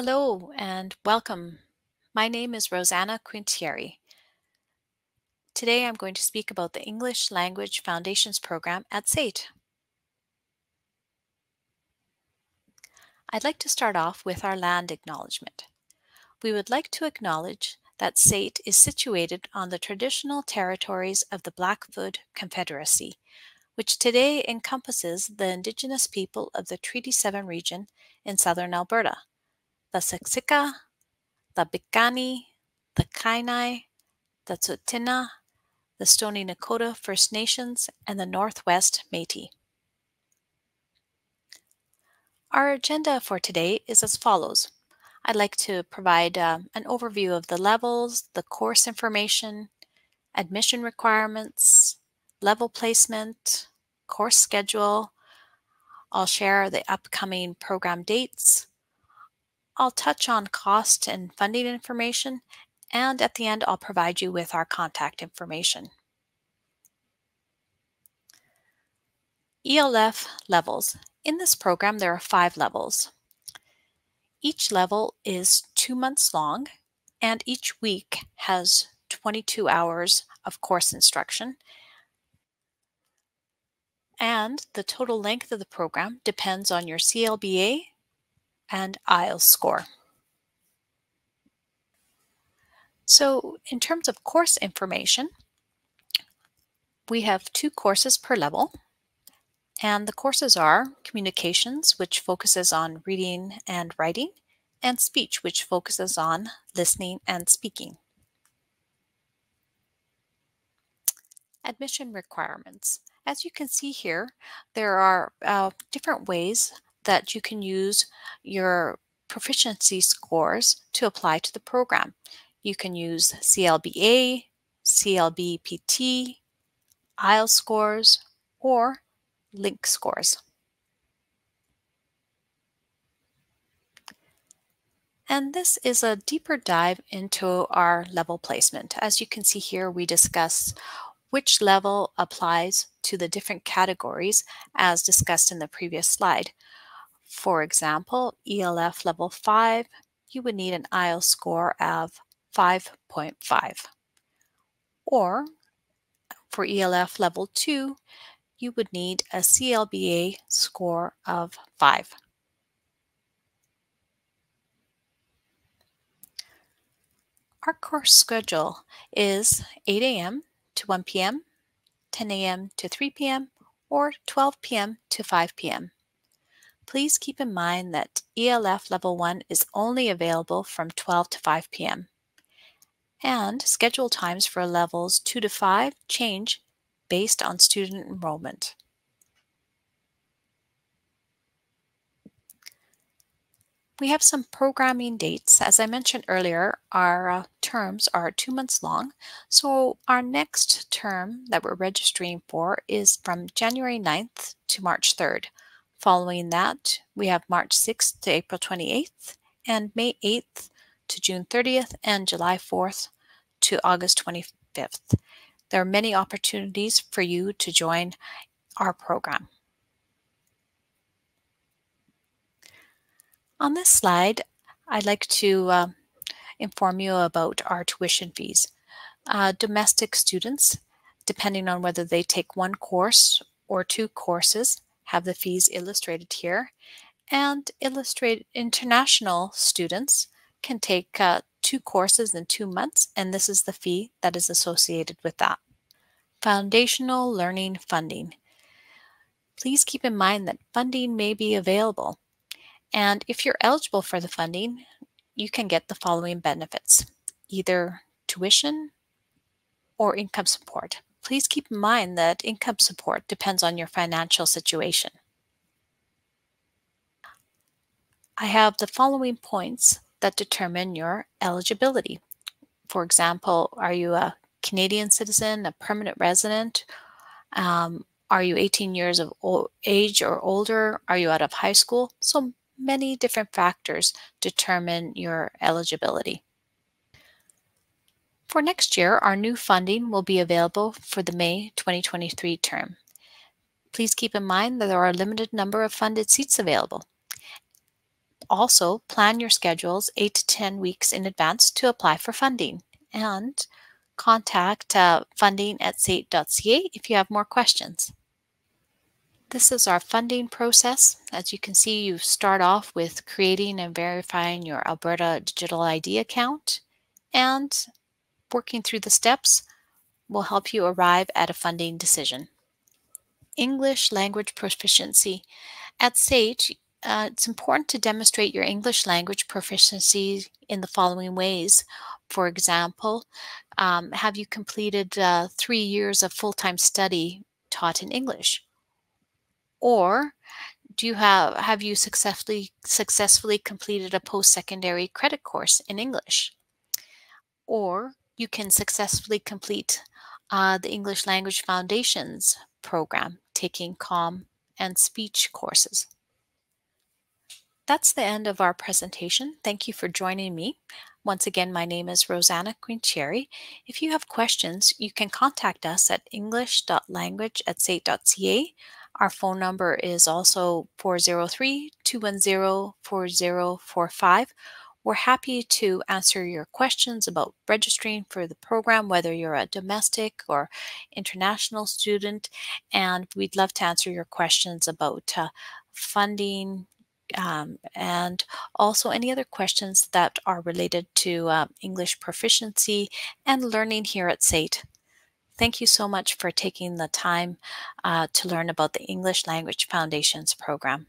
Hello and welcome. My name is Rosanna Quintieri. Today I'm going to speak about the English Language Foundations program at SAIT. I'd like to start off with our land acknowledgement. We would like to acknowledge that SAIT is situated on the traditional territories of the Blackfoot Confederacy, which today encompasses the Indigenous people of the Treaty 7 region in southern Alberta the Siksika, the Piikani, the Kainai, the Tsuut'ina, the Stoney Nakoda First Nations, and the Northwest Métis. Our agenda for today is as follows. I'd like to provide uh, an overview of the levels, the course information, admission requirements, level placement, course schedule. I'll share the upcoming program dates, I'll touch on cost and funding information, and at the end, I'll provide you with our contact information. ELF levels. In this program, there are five levels. Each level is two months long, and each week has 22 hours of course instruction. And the total length of the program depends on your CLBA and IELTS score. So in terms of course information, we have two courses per level. And the courses are Communications, which focuses on reading and writing, and Speech, which focuses on listening and speaking. Admission requirements. As you can see here, there are uh, different ways that you can use your proficiency scores to apply to the program. You can use CLBA, CLBPT, IELTS scores, or LINC scores. And this is a deeper dive into our level placement. As you can see here, we discuss which level applies to the different categories as discussed in the previous slide. For example, ELF level 5, you would need an IELTS score of 5.5. Or for ELF level 2, you would need a CLBA score of 5. Our course schedule is 8 a.m. to 1 p.m., 10 a.m. to 3 p.m., or 12 p.m. to 5 p.m. Please keep in mind that ELF Level 1 is only available from 12 to 5 p.m. And schedule times for levels 2 to 5 change based on student enrollment. We have some programming dates. As I mentioned earlier, our uh, terms are two months long. So our next term that we're registering for is from January 9th to March 3rd. Following that, we have March 6th to April 28th, and May 8th to June 30th, and July 4th to August 25th. There are many opportunities for you to join our program. On this slide, I'd like to uh, inform you about our tuition fees. Uh, domestic students, depending on whether they take one course or two courses, have the fees illustrated here. And illustrate international students can take uh, two courses in two months, and this is the fee that is associated with that. Foundational Learning Funding. Please keep in mind that funding may be available. And if you're eligible for the funding, you can get the following benefits either tuition or income support please keep in mind that income support depends on your financial situation. I have the following points that determine your eligibility. For example, are you a Canadian citizen, a permanent resident? Um, are you 18 years of age or older? Are you out of high school? So many different factors determine your eligibility. For next year, our new funding will be available for the May 2023 term. Please keep in mind that there are a limited number of funded seats available. Also, plan your schedules 8 to 10 weeks in advance to apply for funding and contact uh, funding at sait.ca if you have more questions. This is our funding process. As you can see, you start off with creating and verifying your Alberta Digital ID account and working through the steps will help you arrive at a funding decision. English language proficiency. At SAIT, uh, it's important to demonstrate your English language proficiency in the following ways. For example, um, have you completed uh, three years of full-time study taught in English? Or do you have have you successfully successfully completed a post-secondary credit course in English? Or you can successfully complete uh, the English Language Foundations program, taking COM and speech courses. That's the end of our presentation. Thank you for joining me. Once again, my name is Rosanna Quintieri. If you have questions, you can contact us at english.language at sait.ca our phone number is also 403 210 4045. We're happy to answer your questions about registering for the program, whether you're a domestic or international student. And we'd love to answer your questions about uh, funding, um, and also any other questions that are related to uh, English proficiency and learning here at SAIT. Thank you so much for taking the time uh, to learn about the English Language Foundations program.